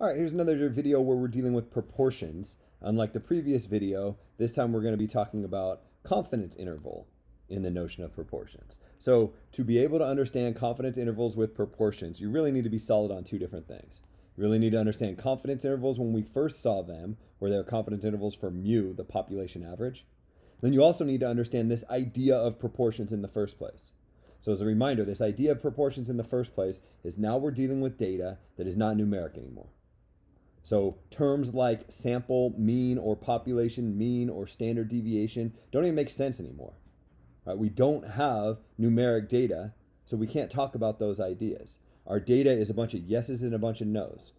All right, here's another video where we're dealing with proportions. Unlike the previous video, this time we're going to be talking about confidence interval in the notion of proportions. So to be able to understand confidence intervals with proportions, you really need to be solid on two different things. You really need to understand confidence intervals when we first saw them, where they're confidence intervals for mu, the population average. Then you also need to understand this idea of proportions in the first place. So as a reminder, this idea of proportions in the first place is now we're dealing with data that is not numeric anymore. So terms like sample mean or population mean or standard deviation don't even make sense anymore. Right? We don't have numeric data, so we can't talk about those ideas. Our data is a bunch of yeses and a bunch of nos.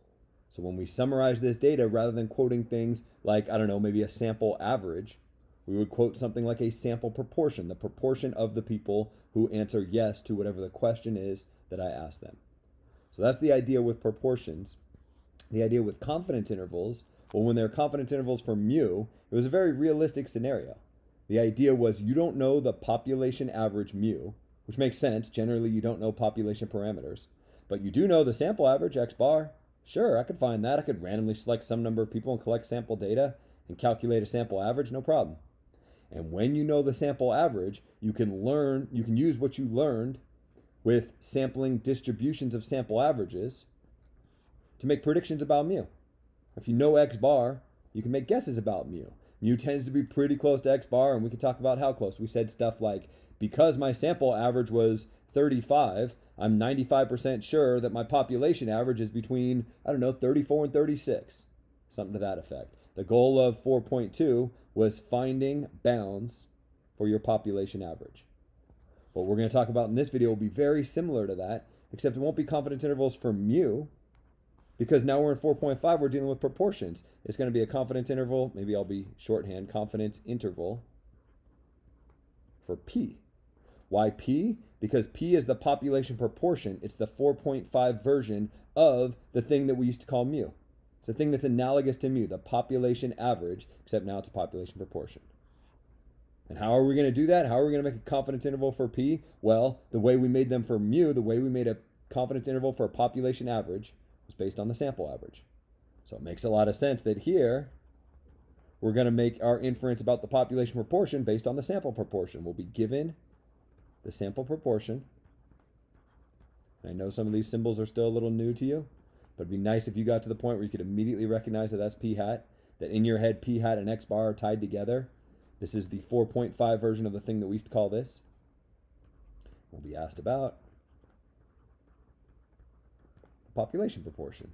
So when we summarize this data, rather than quoting things like, I don't know, maybe a sample average, we would quote something like a sample proportion, the proportion of the people who answer yes to whatever the question is that I ask them. So that's the idea with proportions the idea with confidence intervals, well, when there are confidence intervals for mu, it was a very realistic scenario. The idea was you don't know the population average mu, which makes sense. Generally, you don't know population parameters, but you do know the sample average x bar. Sure, I could find that. I could randomly select some number of people and collect sample data and calculate a sample average, no problem. And when you know the sample average, you can learn, you can use what you learned with sampling distributions of sample averages to make predictions about mu. If you know X bar, you can make guesses about mu. Mu tends to be pretty close to X bar, and we can talk about how close. We said stuff like, because my sample average was 35, I'm 95% sure that my population average is between, I don't know, 34 and 36. Something to that effect. The goal of 4.2 was finding bounds for your population average. What we're going to talk about in this video will be very similar to that, except it won't be confidence intervals for mu because now we're in 4.5, we're dealing with proportions. It's going to be a confidence interval. Maybe I'll be shorthand, confidence interval for P. Why P? Because P is the population proportion. It's the 4.5 version of the thing that we used to call mu. It's the thing that's analogous to mu, the population average, except now it's a population proportion. And how are we going to do that? How are we going to make a confidence interval for P? Well, the way we made them for mu, the way we made a confidence interval for a population average, is based on the sample average. So it makes a lot of sense that here we're going to make our inference about the population proportion based on the sample proportion. We'll be given the sample proportion. I know some of these symbols are still a little new to you, but it'd be nice if you got to the point where you could immediately recognize that that's p hat, that in your head p hat and x bar are tied together. This is the 4.5 version of the thing that we used to call this. We'll be asked about population proportion.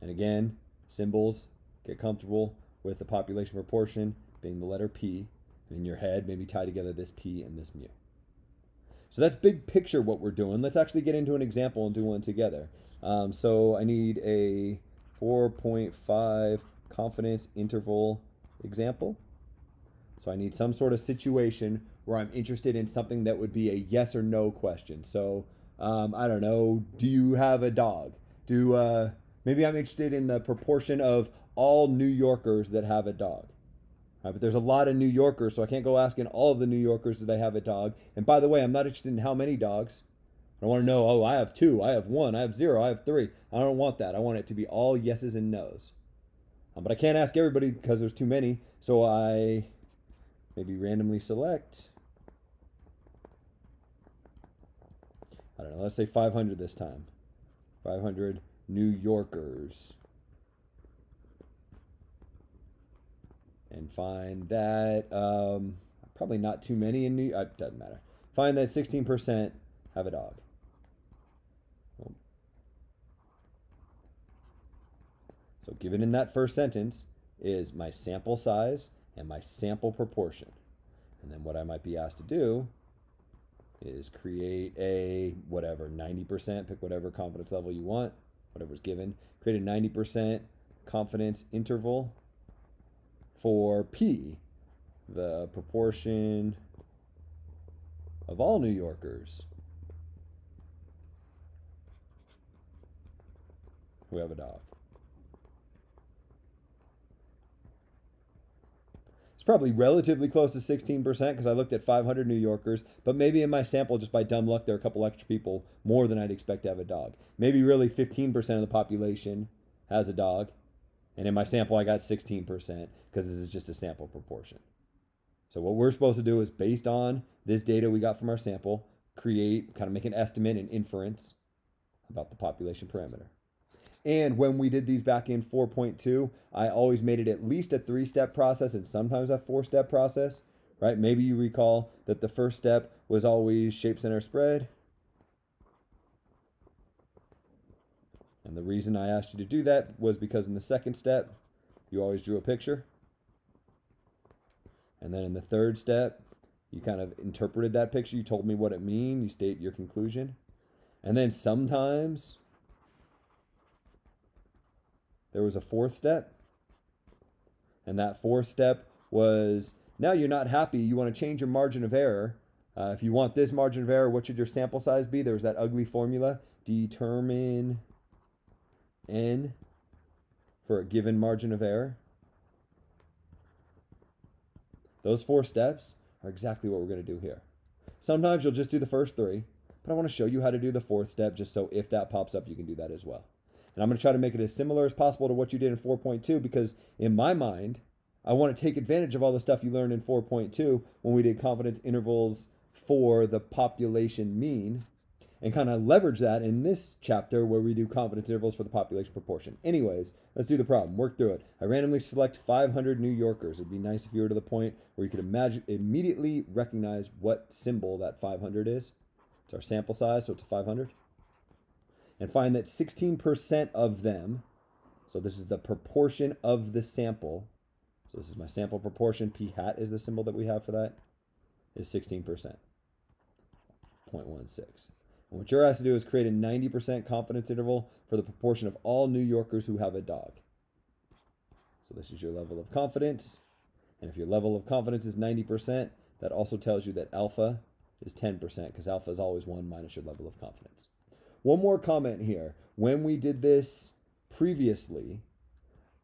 And again, symbols, get comfortable with the population proportion being the letter P. And in your head, maybe tie together this P and this mu. So that's big picture what we're doing. Let's actually get into an example and do one together. Um, so I need a 4.5 confidence interval example. So I need some sort of situation where I'm interested in something that would be a yes or no question. So um, I don't know. Do you have a dog? Do uh, maybe I'm interested in the proportion of all New Yorkers that have a dog. Right, but there's a lot of New Yorkers, so I can't go asking all of the New Yorkers do they have a dog. And by the way, I'm not interested in how many dogs. I want to know, oh, I have two, I have one, I have zero, I have three. I don't want that. I want it to be all yeses and nos. Um, but I can't ask everybody because there's too many. So I maybe randomly select I don't know, let's say 500 this time. 500 New Yorkers. And find that, um, probably not too many in New uh, doesn't matter. Find that 16% have a dog. So given in that first sentence is my sample size and my sample proportion. And then what I might be asked to do is create a whatever 90% pick whatever confidence level you want whatever's given. Create a 90% confidence interval for p the proportion of all new yorkers. Who have a dog It's probably relatively close to 16% because I looked at 500 New Yorkers, but maybe in my sample, just by dumb luck, there are a couple extra people more than I'd expect to have a dog. Maybe really 15% of the population has a dog, and in my sample, I got 16% because this is just a sample proportion. So what we're supposed to do is based on this data we got from our sample, create, kind of make an estimate and inference about the population parameter. And when we did these back in 4.2, I always made it at least a three step process and sometimes a four step process, right? Maybe you recall that the first step was always shape center spread. And the reason I asked you to do that was because in the second step, you always drew a picture. And then in the third step, you kind of interpreted that picture. You told me what it mean. You state your conclusion. And then sometimes there was a fourth step. And that fourth step was now you're not happy. You want to change your margin of error. Uh, if you want this margin of error, what should your sample size be? There was that ugly formula. Determine n for a given margin of error. Those four steps are exactly what we're going to do here. Sometimes you'll just do the first three, but I want to show you how to do the fourth step just so if that pops up, you can do that as well. And I'm going to try to make it as similar as possible to what you did in 4.2 because in my mind, I want to take advantage of all the stuff you learned in 4.2 when we did confidence intervals for the population mean and kind of leverage that in this chapter where we do confidence intervals for the population proportion. Anyways, let's do the problem. Work through it. I randomly select 500 New Yorkers. It'd be nice if you were to the point where you could imagine immediately recognize what symbol that 500 is. It's our sample size, so it's a 500 and find that 16% of them, so this is the proportion of the sample, so this is my sample proportion, p hat is the symbol that we have for that, is 16%, 0.16. And what you're asked to do is create a 90% confidence interval for the proportion of all New Yorkers who have a dog. So this is your level of confidence. And if your level of confidence is 90%, that also tells you that alpha is 10% because alpha is always 1 minus your level of confidence. One more comment here. When we did this previously,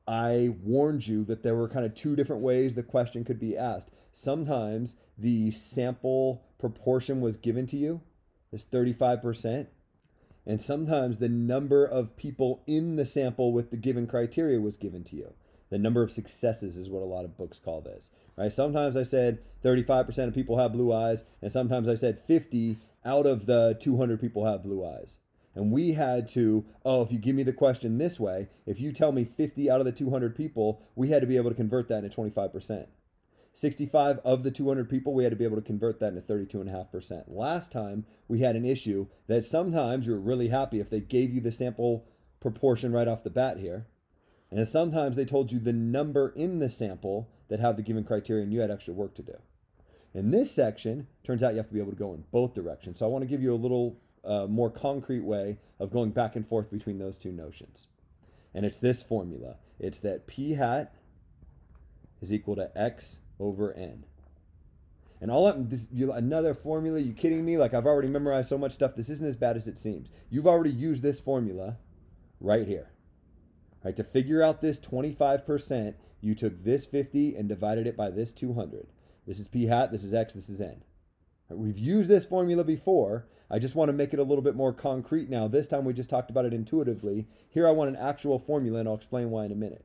I warned you that there were kind of two different ways the question could be asked. Sometimes the sample proportion was given to you, this 35%, and sometimes the number of people in the sample with the given criteria was given to you. The number of successes is what a lot of books call this, right? Sometimes I said 35% of people have blue eyes, and sometimes I said 50 out of the 200 people have blue eyes. And we had to, oh, if you give me the question this way, if you tell me 50 out of the 200 people, we had to be able to convert that into 25%. 65 of the 200 people, we had to be able to convert that into 32.5%. Last time, we had an issue that sometimes you were really happy if they gave you the sample proportion right off the bat here. And sometimes they told you the number in the sample that have the given criteria and you had extra work to do. In this section, turns out you have to be able to go in both directions. So I want to give you a little uh, more concrete way of going back and forth between those two notions. And it's this formula. It's that p hat is equal to x over n. And all that, this, you, another formula, you kidding me? Like I've already memorized so much stuff. This isn't as bad as it seems. You've already used this formula right here. Right, to figure out this 25%, you took this 50 and divided it by this 200. This is p hat, this is x, this is n. We've used this formula before. I just want to make it a little bit more concrete now. This time we just talked about it intuitively. Here I want an actual formula and I'll explain why in a minute.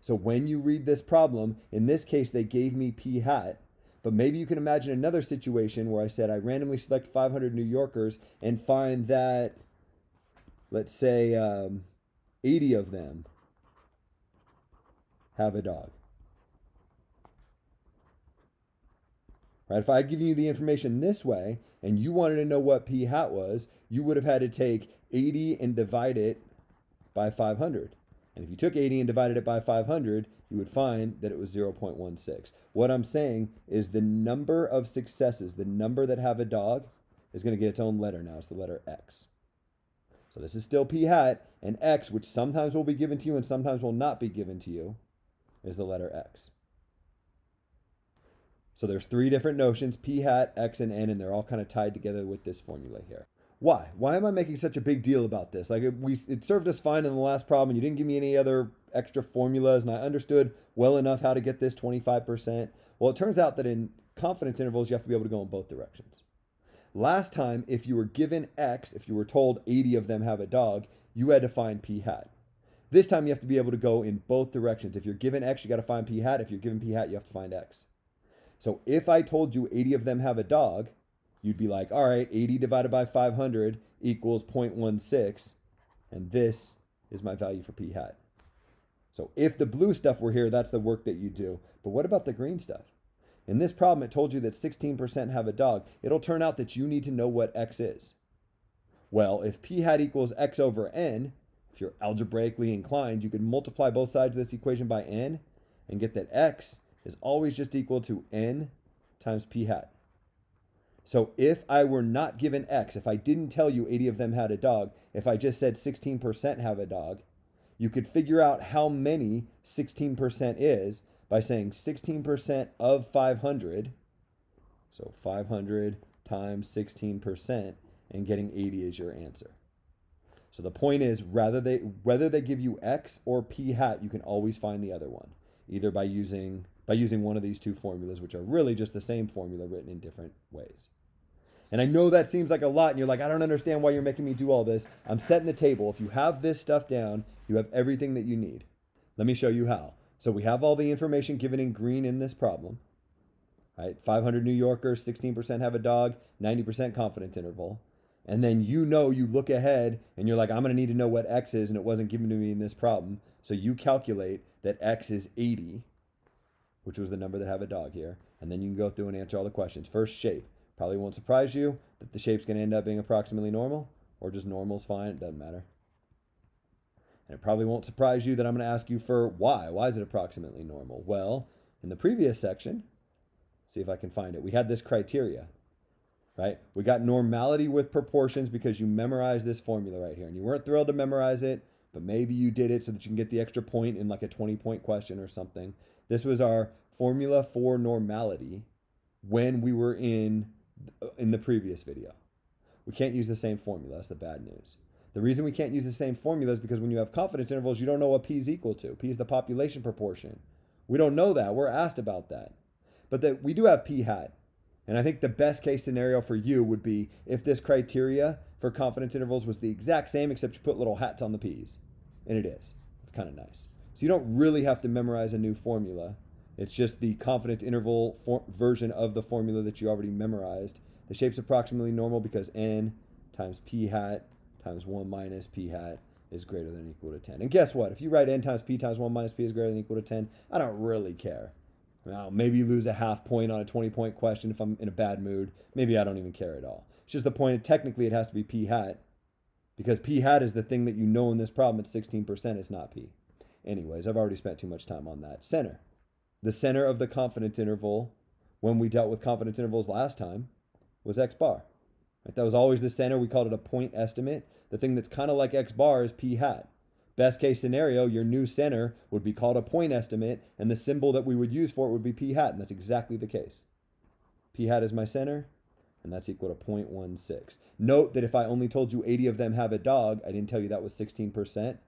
So when you read this problem, in this case they gave me p hat, but maybe you can imagine another situation where I said I randomly select 500 New Yorkers and find that, let's say, um, 80 of them have a dog. Right? If I had given you the information this way and you wanted to know what p hat was, you would have had to take 80 and divide it by 500. And if you took 80 and divided it by 500, you would find that it was 0.16. What I'm saying is the number of successes, the number that have a dog, is going to get its own letter now. It's the letter X. So this is still p hat, and X, which sometimes will be given to you and sometimes will not be given to you, is the letter X. So there's three different notions, p hat, x, and n, and they're all kind of tied together with this formula here. Why? Why am I making such a big deal about this? Like it, we, it served us fine in the last problem, you didn't give me any other extra formulas and I understood well enough how to get this 25%. Well, it turns out that in confidence intervals, you have to be able to go in both directions. Last time, if you were given X, if you were told 80 of them have a dog, you had to find P hat. This time you have to be able to go in both directions. If you're given X, you got to find P hat. If you're given P hat, you have to find X. So if I told you 80 of them have a dog, you'd be like, all right, 80 divided by 500 equals 0.16. And this is my value for P hat. So if the blue stuff were here, that's the work that you do. But what about the green stuff? In this problem, it told you that 16% have a dog. It'll turn out that you need to know what x is. Well, if p hat equals x over n, if you're algebraically inclined, you could multiply both sides of this equation by n and get that x is always just equal to n times p hat. So if I were not given x, if I didn't tell you 80 of them had a dog, if I just said 16% have a dog, you could figure out how many 16% is by saying 16% of 500. So 500 times 16% and getting 80 is your answer. So the point is rather they whether they give you x or p hat, you can always find the other one, either by using by using one of these two formulas which are really just the same formula written in different ways. And I know that seems like a lot and you're like I don't understand why you're making me do all this. I'm setting the table. If you have this stuff down, you have everything that you need. Let me show you how. So we have all the information given in green in this problem. Right? 500 New Yorkers, 16% have a dog, 90% confidence interval. And then you know you look ahead and you're like, I'm going to need to know what X is, and it wasn't given to me in this problem. So you calculate that X is 80, which was the number that have a dog here. And then you can go through and answer all the questions. First, shape. Probably won't surprise you that the shape's going to end up being approximately normal, or just normal's fine. It doesn't matter. And it probably won't surprise you that I'm going to ask you for why. Why is it approximately normal? Well, in the previous section, see if I can find it, we had this criteria, right? We got normality with proportions because you memorized this formula right here. And you weren't thrilled to memorize it, but maybe you did it so that you can get the extra point in like a 20 point question or something. This was our formula for normality when we were in in the previous video. We can't use the same formula. That's the bad news. The reason we can't use the same formula is because when you have confidence intervals, you don't know what p is equal to. P is the population proportion. We don't know that. We're asked about that. But that we do have p hat. And I think the best case scenario for you would be if this criteria for confidence intervals was the exact same, except you put little hats on the p's. And it is. It's kind of nice. So you don't really have to memorize a new formula. It's just the confidence interval for- version of the formula that you already memorized. The shape's approximately normal because n times p hat times 1 minus p hat is greater than equal to 10. And guess what? If you write n times p times 1 minus p is greater than equal to 10, I don't really care. Now, maybe you lose a half point on a 20 point question if I'm in a bad mood. Maybe I don't even care at all. It's just the point, technically, it has to be p hat because p hat is the thing that you know in this problem. It's 16%, it's not p. Anyways, I've already spent too much time on that. Center. The center of the confidence interval when we dealt with confidence intervals last time was x bar. Right? That was always the center. We called it a point estimate. The thing that's kind of like X bar is P hat. Best case scenario, your new center would be called a point estimate, and the symbol that we would use for it would be P hat, and that's exactly the case. P hat is my center, and that's equal to 0.16. Note that if I only told you 80 of them have a dog, I didn't tell you that was 16%.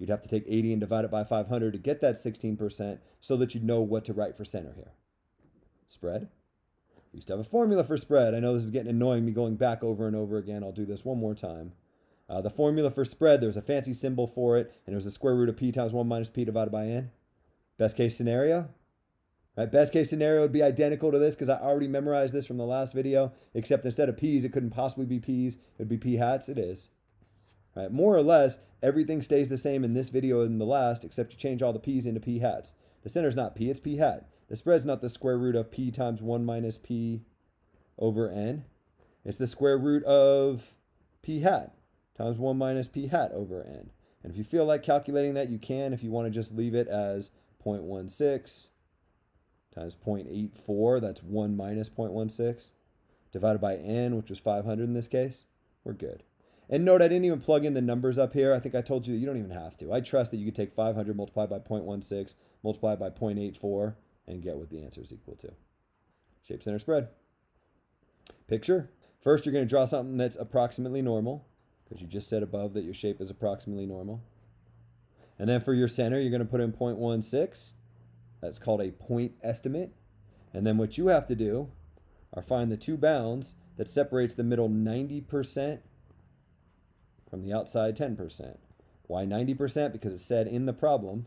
You'd have to take 80 and divide it by 500 to get that 16% so that you'd know what to write for center here. Spread. We used to have a formula for spread. I know this is getting annoying me going back over and over again. I'll do this one more time. Uh, the formula for spread, there's a fancy symbol for it, and it was the square root of p times 1 minus p divided by n. Best case scenario, right? Best case scenario would be identical to this because I already memorized this from the last video, except instead of p's, it couldn't possibly be p's. It would be p hats. It is. Right? More or less, everything stays the same in this video and the last, except you change all the p's into p hats. The center's not p, it's p hat. The spread's not the square root of p times 1 minus p over n. It's the square root of p hat times 1 minus p hat over n. And if you feel like calculating that, you can. If you want to just leave it as 0.16 times 0.84, that's 1 minus 0.16, divided by n, which was 500 in this case, we're good. And note, I didn't even plug in the numbers up here. I think I told you that you don't even have to. I trust that you could take 500 multiplied by 0.16, multiplied by 0.84, and get what the answer is equal to. Shape center spread. Picture. First, you're going to draw something that's approximately normal, because you just said above that your shape is approximately normal. And then for your center, you're going to put in 0.16. That's called a point estimate. And then what you have to do are find the two bounds that separates the middle 90% from the outside 10%. Why 90%? Because it said in the problem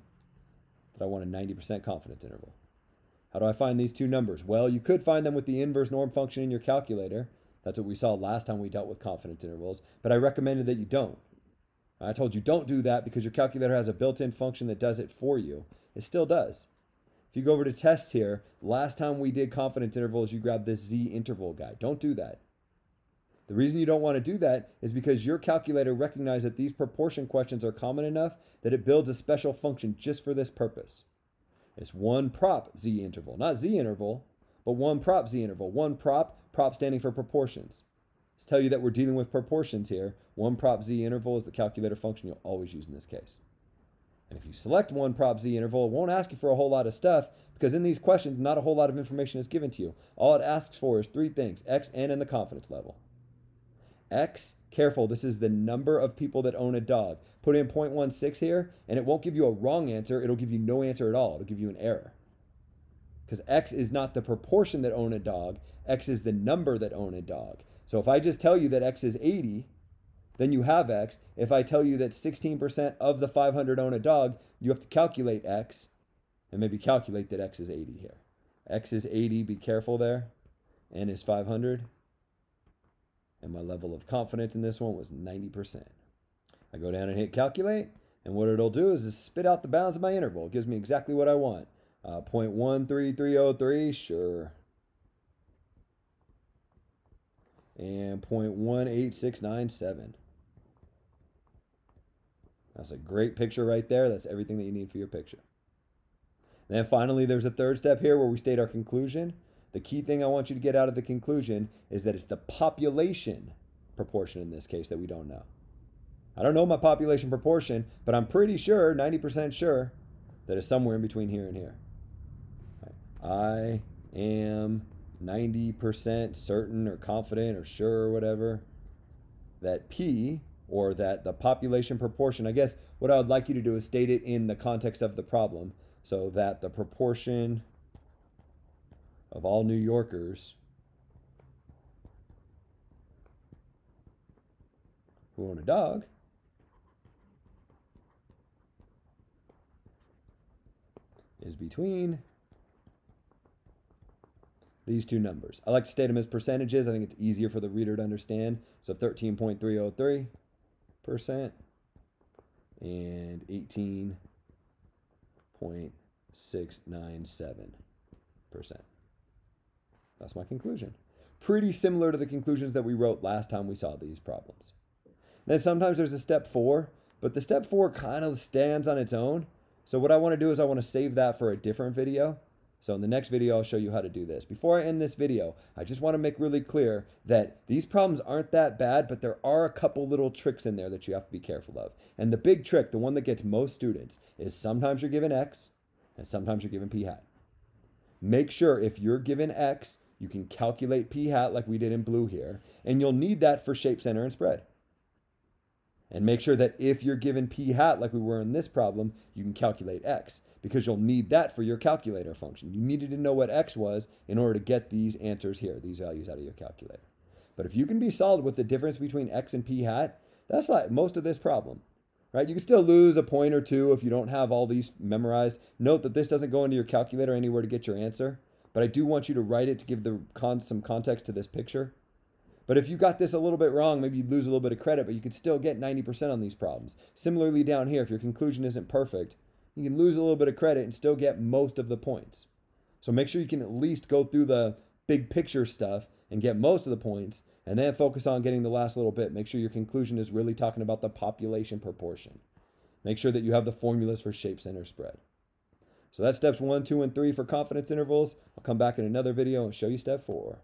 that I want a 90% confidence interval. How do I find these two numbers? Well, you could find them with the inverse norm function in your calculator. That's what we saw last time we dealt with confidence intervals, but I recommended that you don't. I told you don't do that because your calculator has a built-in function that does it for you. It still does. If you go over to tests here, last time we did confidence intervals, you grabbed this Z interval guide. Don't do that. The reason you don't want to do that is because your calculator recognizes that these proportion questions are common enough that it builds a special function just for this purpose. It's one prop Z interval, not Z interval, but one prop Z interval. One prop, prop standing for proportions. Let's tell you that we're dealing with proportions here. One prop Z interval is the calculator function you'll always use in this case. And if you select one prop Z interval, it won't ask you for a whole lot of stuff because in these questions, not a whole lot of information is given to you. All it asks for is three things, X, N, and the confidence level. X, careful, this is the number of people that own a dog. Put in 0.16 here, and it won't give you a wrong answer. It'll give you no answer at all. It'll give you an error. Because X is not the proportion that own a dog. X is the number that own a dog. So if I just tell you that X is 80, then you have X. If I tell you that 16% of the 500 own a dog, you have to calculate X and maybe calculate that X is 80 here. X is 80, be careful there. N is 500. And my level of confidence in this one was 90%. I go down and hit calculate, and what it'll do is spit out the bounds of my interval. It gives me exactly what I want. Uh, 0.13303, sure. And 0.18697. That's a great picture right there. That's everything that you need for your picture. And then finally, there's a third step here where we state our conclusion. The key thing I want you to get out of the conclusion is that it's the population proportion in this case that we don't know. I don't know my population proportion, but I'm pretty sure, 90% sure, that it's somewhere in between here and here. I am 90% certain or confident or sure or whatever that P or that the population proportion, I guess what I would like you to do is state it in the context of the problem so that the proportion of all New Yorkers who own a dog is between these two numbers. I like to state them as percentages. I think it's easier for the reader to understand. So 13.303 percent and 18.697 percent. That's my conclusion. Pretty similar to the conclusions that we wrote last time we saw these problems. Then sometimes there's a step four, but the step four kind of stands on its own. So what I want to do is I want to save that for a different video. So in the next video, I'll show you how to do this. Before I end this video, I just want to make really clear that these problems aren't that bad, but there are a couple little tricks in there that you have to be careful of. And the big trick, the one that gets most students, is sometimes you're given X and sometimes you're given P hat. Make sure if you're given X, you can calculate P hat like we did in blue here, and you'll need that for shape, center, and spread. And make sure that if you're given P hat like we were in this problem, you can calculate X because you'll need that for your calculator function. You needed to know what x was in order to get these answers here, these values out of your calculator. But if you can be solid with the difference between x and p hat, that's like most of this problem, right? You can still lose a point or two if you don't have all these memorized. Note that this doesn't go into your calculator anywhere to get your answer, but I do want you to write it to give the con some context to this picture. But if you got this a little bit wrong, maybe you'd lose a little bit of credit, but you could still get 90% on these problems. Similarly down here, if your conclusion isn't perfect, you can lose a little bit of credit and still get most of the points. So make sure you can at least go through the big picture stuff and get most of the points and then focus on getting the last little bit. Make sure your conclusion is really talking about the population proportion. Make sure that you have the formulas for shape, center, spread. So that's steps one, two, and three for confidence intervals. I'll come back in another video and show you step four.